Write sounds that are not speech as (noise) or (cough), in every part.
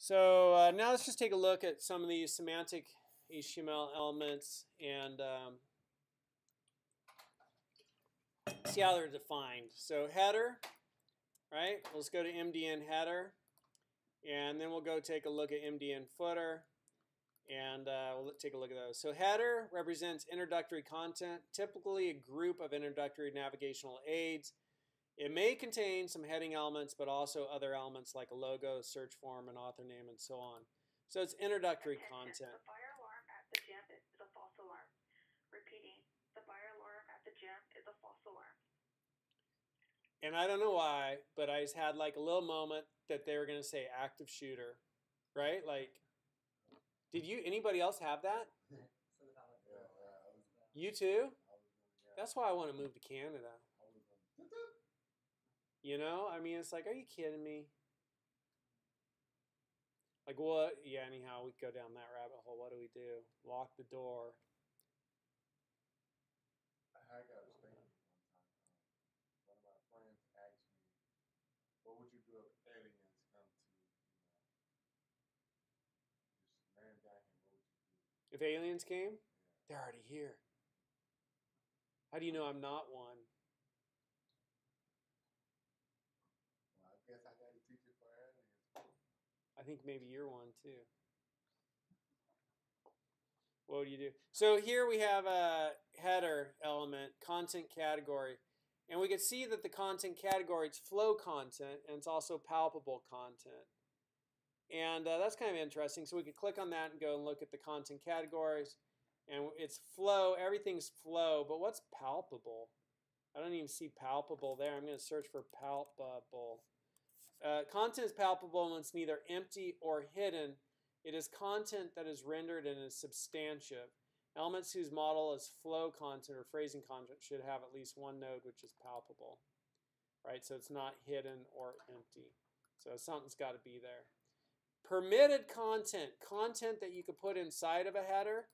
So uh, now let's just take a look at some of these semantic HTML elements and um, see how they're defined. So header, right? Let's go to MDN header, and then we'll go take a look at MDN footer, and uh, we'll take a look at those. So header represents introductory content, typically a group of introductory navigational aids it may contain some heading elements, but also other elements like a logo, search form, an author name, and so on. So it's introductory content. The fire alarm at the gym is a false alarm. Repeating, the fire alarm at the gym is a false alarm. And I don't know why, but I just had like a little moment that they were going to say active shooter, right? Like, did you, anybody else have that? (laughs) You too? That's why I want to move to Canada. You know, I mean, it's like, are you kidding me? Like what? Yeah. Anyhow, we go down that rabbit hole. What do we do? Lock the door. I got a statement one time. Um, one of my friends asked me, "What would you do if aliens come to, you know, just land down here? What would you do?" If aliens came, Yeah. they're already here. How do you know I'm not one? Well, I guess I got to teach it for aliens. I think maybe you're one too. What would you do? So here we have a header element, content category. And we can see that the content category, is flow content, and it's also palpable content. And uh, that's kind of interesting. So we could click on that and go and look at the content categories. And it's flow, everything's flow, but what's palpable? I don't even see palpable there. I'm going to search for palpable. Uh, content is palpable when it's neither empty or hidden. It is content that is rendered and is substantive. Elements whose model is flow content or phrasing content should have at least one node which is palpable. Right? So it's not hidden or empty. So something's got to be there. Permitted content, content that you could put inside of a header.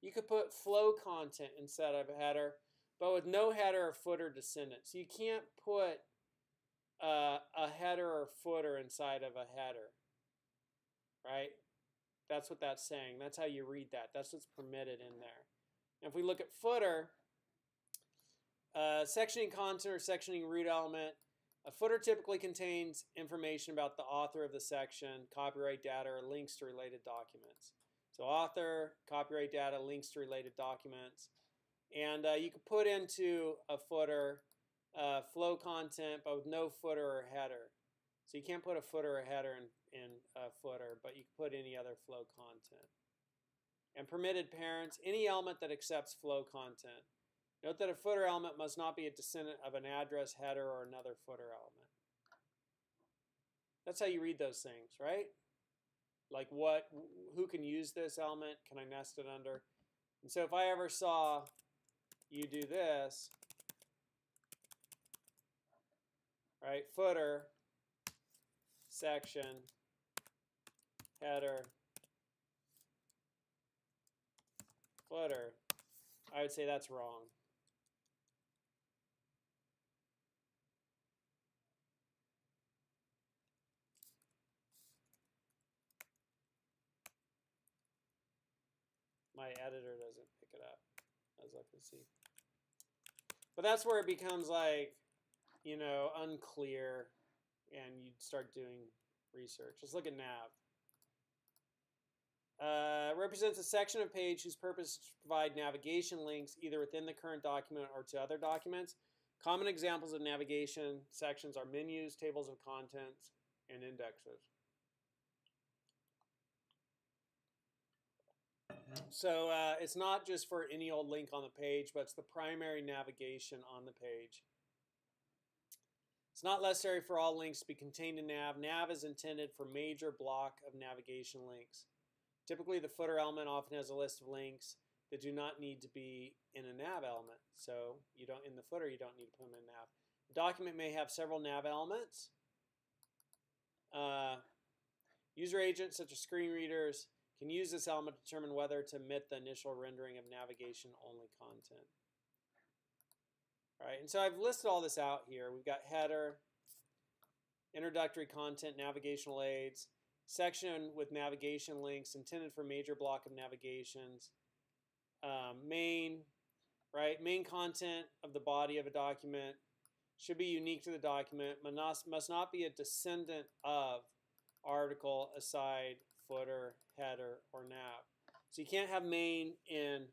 You could put flow content inside of a header, but with no header or footer descendant. So you can't put uh, a header or footer inside of a header, right? That's what that's saying. That's how you read that. That's what's permitted in there. And if we look at footer, uh, sectioning content or sectioning root element, a footer typically contains information about the author of the section, copyright data, or links to related documents. So author, copyright data, links to related documents. And uh, you can put into a footer uh, flow content, but with no footer or header. So you can't put a footer or header in, in a footer, but you can put any other flow content. And permitted parents, any element that accepts flow content. Note that a footer element must not be a descendant of an address header or another footer element. That's how you read those things, right? Like what, who can use this element? Can I nest it under? And so if I ever saw you do this, right, footer, section, header, footer, I would say that's wrong. My editor doesn't pick it up, as I can see. But that's where it becomes like, you know, unclear, and you'd start doing research. Let's look at nav. Uh, represents a section of page whose purpose is to provide navigation links either within the current document or to other documents. Common examples of navigation sections are menus, tables of contents, and indexes. So uh, it's not just for any old link on the page, but it's the primary navigation on the page. It's not necessary for all links to be contained in nav. Nav is intended for major block of navigation links. Typically, the footer element often has a list of links that do not need to be in a nav element. So you don't in the footer, you don't need to put them in nav. The document may have several nav elements. Uh, user agents such as screen readers can use this element to determine whether to omit the initial rendering of navigation only content. All right, and so I've listed all this out here. We've got header, introductory content, navigational aids. section with navigation links intended for major block of navigations. Um, main, right? Main content of the body of a document should be unique to the document, must must not be a descendant of article, aside, footer, header, or nav. So you can't have main in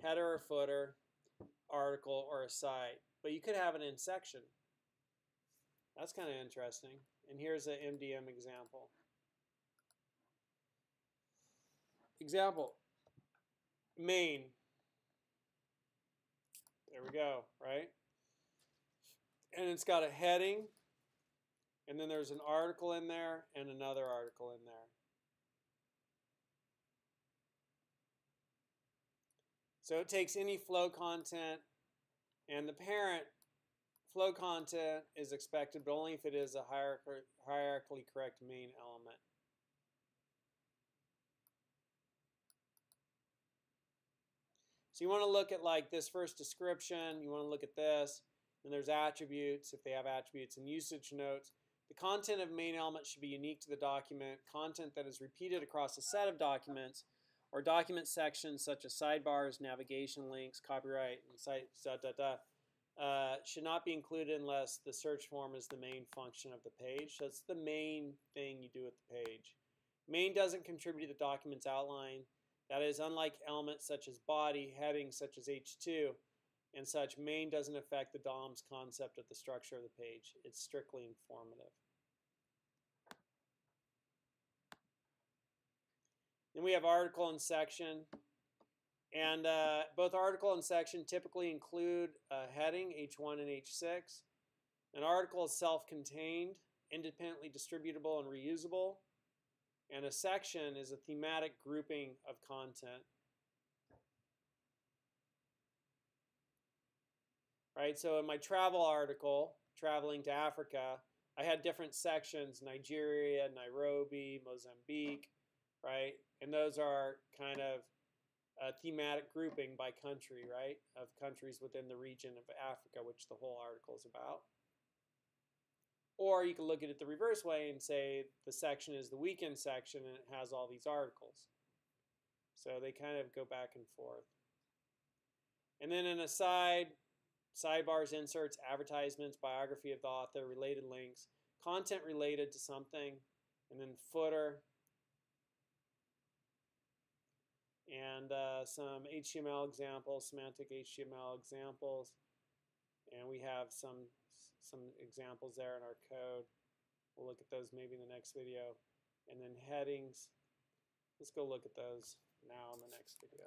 header or footer, article, or aside, but you could have it in section. That's kind of interesting. And here's an MDN example. Example, main. There we go, right? And it's got a heading, and then there's an article in there and another article in there. So it takes any flow content, and the parent flow content is expected, but only if it is a hierarchically correct main element. So you want to look at like this first description, you want to look at this, and there's attributes, if they have attributes, and usage notes. The content of main element should be unique to the document. Content that is repeated across a set of documents or document sections such as sidebars, navigation links, copyright, and site, da, da, da, uh, should not be included unless the search form is the main function of the page. So the main thing you do with the page. Main doesn't contribute to the document's outline. That is, unlike elements such as body, headings such as H2, and such, main doesn't affect the DOM's concept of the structure of the page. It's strictly informative. Then we have article and section. And uh, both article and section typically include a heading, H1 and H6. An article is self-contained, independently distributable and reusable. And a section is a thematic grouping of content. Right, so in my travel article, traveling to Africa, I had different sections, Nigeria, Nairobi, Mozambique, right? And those are kind of a thematic grouping by country, right, of countries within the region of Africa, which the whole article is about. Or you can look at it the reverse way and say the section is the weekend section and it has all these articles. So they kind of go back and forth. And then an aside, sidebars, inserts, advertisements, biography of the author, related links, content related to something, and then footer, and uh, some HTML examples, semantic HTML examples. And we have some, some examples there in our code. We'll look at those maybe in the next video. And then headings. Let's go look at those now in the next video.